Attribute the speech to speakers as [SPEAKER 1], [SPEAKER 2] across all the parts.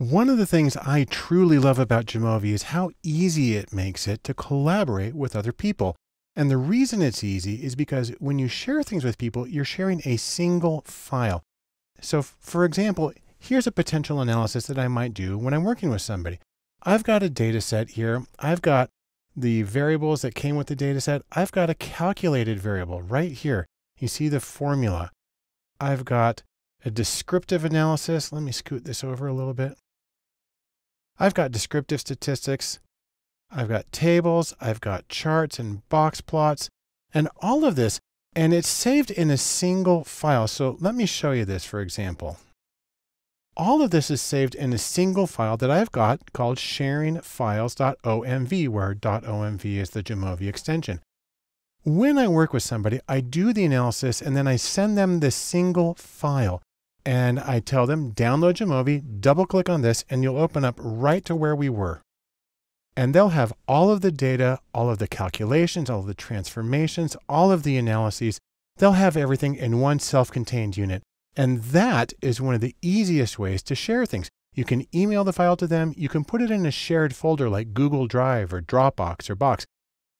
[SPEAKER 1] One of the things I truly love about Jamovi is how easy it makes it to collaborate with other people. And the reason it's easy is because when you share things with people, you're sharing a single file. So, for example, here's a potential analysis that I might do when I'm working with somebody. I've got a data set here. I've got the variables that came with the data set. I've got a calculated variable right here. You see the formula. I've got a descriptive analysis. Let me scoot this over a little bit. I've got descriptive statistics. I've got tables. I've got charts and box plots and all of this. And it's saved in a single file. So let me show you this, for example. All of this is saved in a single file that I've got called sharingfiles.omv, where .omv is the Jamovi extension. When I work with somebody, I do the analysis and then I send them this single file. And I tell them, download Jamovi, double click on this, and you'll open up right to where we were. And they'll have all of the data, all of the calculations, all of the transformations, all of the analyses. They'll have everything in one self contained unit. And that is one of the easiest ways to share things. You can email the file to them. You can put it in a shared folder like Google Drive or Dropbox or Box.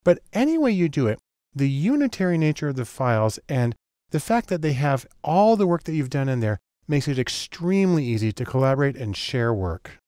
[SPEAKER 1] But any way you do it, the unitary nature of the files and the fact that they have all the work that you've done in there makes it extremely easy to collaborate and share work.